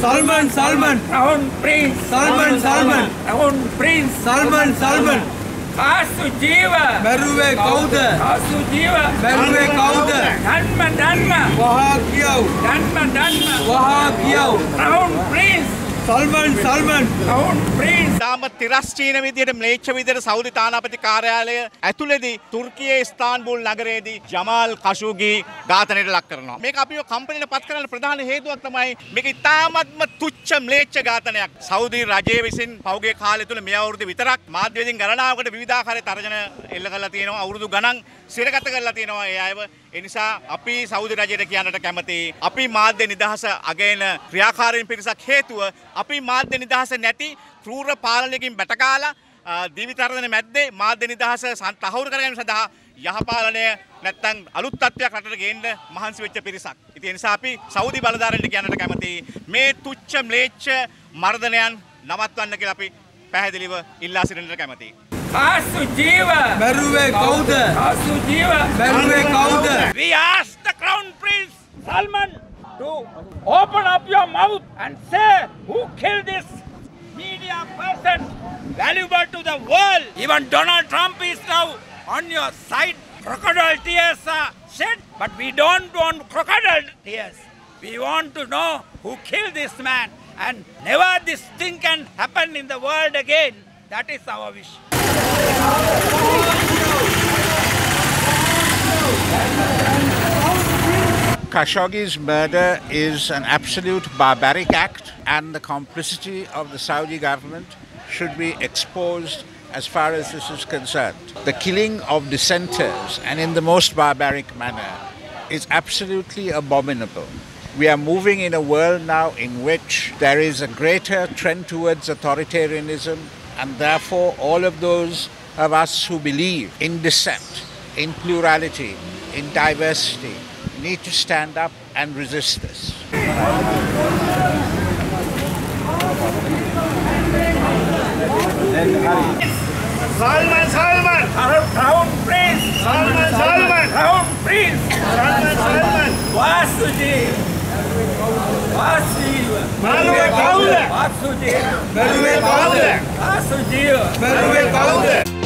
Salman, Salman. Crown Prince. Salman, Salman. Crown Prince. Salman, Salman. Kasu Jiva. ಕಾಸು Kauda. Kasu Jiva. ಕಾಸು Kauda. ಮೆರುವೆ ಕೌದ ಜನ್ಮ ಜನ್ಮ ವಹಾಬ್ಯೌ ಜನ್ಮ ಜನ್ಮ ವಹಾಬ್ಯೌ Crown Prince. Crown Prince, Salman Salman. Crown Prince. තාම තිරස්චීන විදියට ම්ලේච්ච විදියට සෞදි තානාපති කාර්යාලය ඇතුළේදී තුර්කියේ ස්ථාන්බුල් නගරයේදී ජමාල් කෂූගී ඝාතනයට ලක් කරනවා. මේක අපිව කම්පැනිට පත් කරන්න ප්‍රධාන හේතුවක් තමයි මේක ඉතාමත්ම තුච්ච ම්ලේච්ඡ ඝාතනයක්. සෞදි රජය විසින් පෞගේ කාලය තුළ මේ අවුරුද්ද විතරක් මාධ්‍ය වේදින් ගණනාවකට විවිධාකාරයේ තර්ජන එල්ල කරලා තියෙනවා. අවුරුදු ගණන් සිරගත කරලා තියෙනවා ඒ අයව. ඒ නිසා අපි සෞදි රජයට කියන්නට කැමතියි. අපි මාධ්‍ය නිදහස අගයන ක්‍රියාකාරීන් පිරිසක් හේතුව අපි මාධ්‍ය නිදහස නැති ක්‍රූර පාලනයකින් බැටකාලා දිවිතරණ මැද්දේ මාධ්‍ය නිදහස තහවුරු කරගැනීම සඳහා යහපාලනය නැත්තම් අලුත් තත්ත්වයක් රටට ගේන්න මහන්සි වෙච්ච පිරිසක්. ඉතින් ඒ නිසා අපි සෞදි බලධාරීන්ට කියන්නට කැමතියි මේ තුච්ච ම්ලේච්ඡ මර්ධනයන් නවත්වන්න කියලා අපි පැහැදිලිව ඉල්ලා සිටින්නට කැමතියි. Kasu Jiva, මැරුවේ කවුද? Kasu Jiva. මැරුවේ කවුද? We ask the Crown Prince Salman to open up your mouth and say who killed this media person valuable to the world. Even Donald Trump is now on your side. Crocodile tears are shed, but we don't want crocodile tears. We want to know who killed this man and never this thing can happen in the world again. That is our wish. Khashoggi's murder is an absolute barbaric act, and the complicity of the Saudi government should be exposed as far as this is concerned. The killing of dissenters, and in the most barbaric manner, is absolutely abominable. We are moving in a world now in which there is a greater trend towards authoritarianism, and therefore, all of those of us who believe in dissent, in plurality, in diversity, need to stand up and resist this. Salman, Salman! Arab Crown Prince! Salman, Salman! Crown Prince! Salman, Salman! Vasuji! Vasuji! Maluve Kaula! Vasuji! Maluve Vasuji!